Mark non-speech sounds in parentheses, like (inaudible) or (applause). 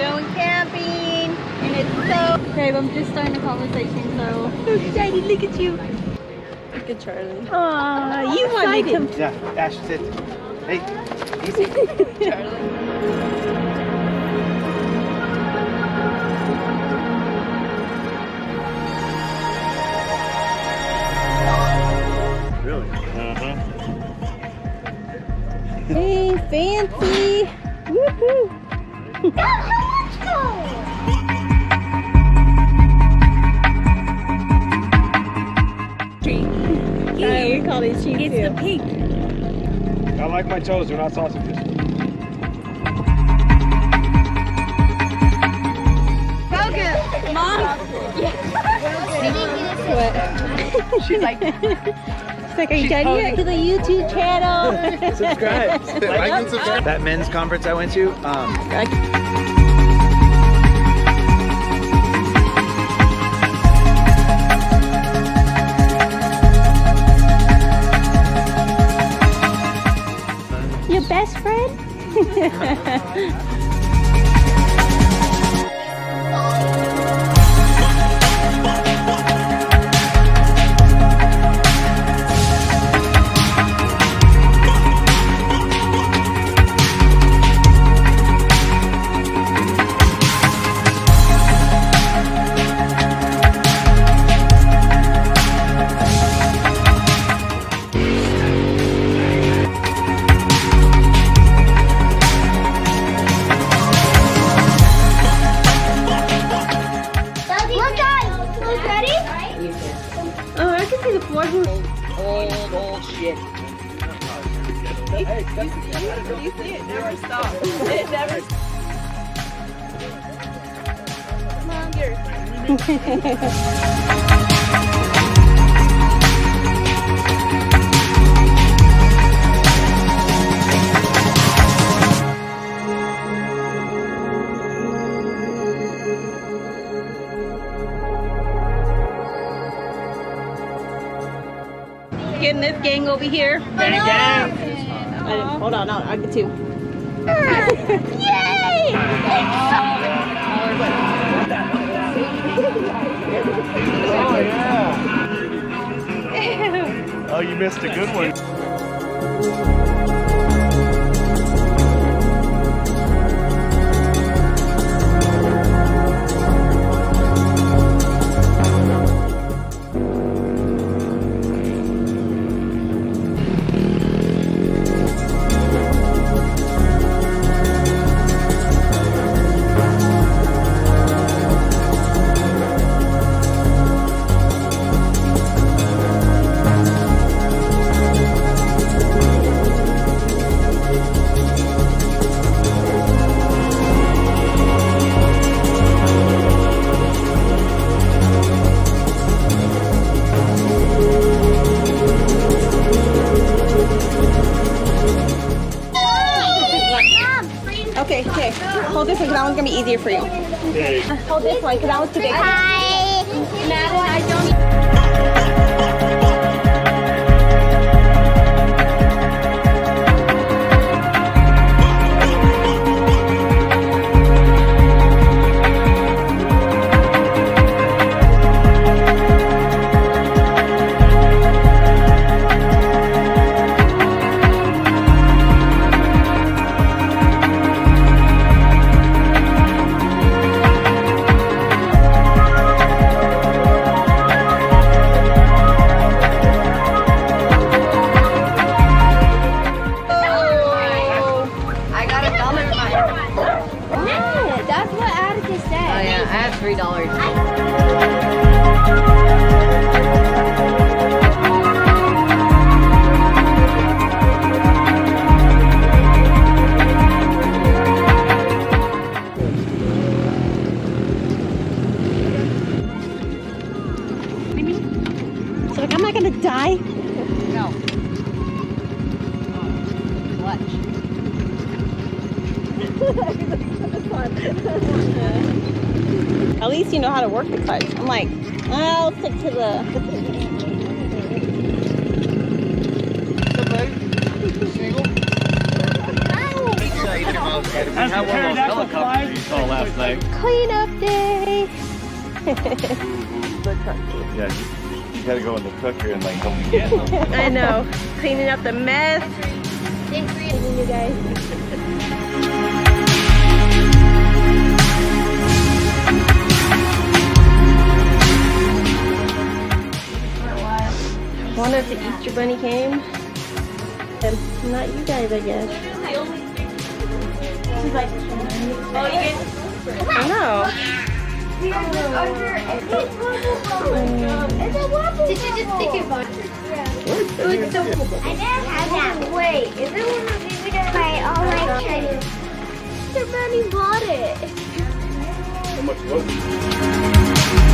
going camping, and it's so. Babe, I'm just starting a conversation, so. Oh, Shiny, look at you. Look at Charlie. Aw, you want to come. Yeah, Ash, sit. Hey, easy. Charlie. (laughs) Really? Uh-huh. Hey, fancy. (laughs) Woohoo. (laughs) the pink. I like my toes, they're not sausages. Mom. (laughs) She's like, It's like, are you done yet to the YouTube channel? Subscribe. Like and subscribe. that men's conference I went to, um, Look (laughs) ready? Oh, I can see the floor. old, old shit. You see it never stops. It never Come on, yours. Getting this gang over here. gang, gang. I hold on, I'll, I'll get two. Yay! Oh, yeah. Oh, you missed a good one. Easier for you. Hold this one because that was too big. Hi. Madeline, I don't. Die? No. Clutch. (laughs) At least you know how to work the clutch. I'm like, I'll stick to the. Single? we had one of those helicopters you saw last night. Clean up day. (laughs) Yeah, you gotta go in the cooker and like don't get them. (laughs) I know. Cleaning up the mess. Thanks for eating, you guys. One of the Easter Bunny came. And not you guys, I guess. I know. Did you just stick it on? I never had that. Wait, is it one of these we did by all my? Mr. Bunny bought it. How much was it?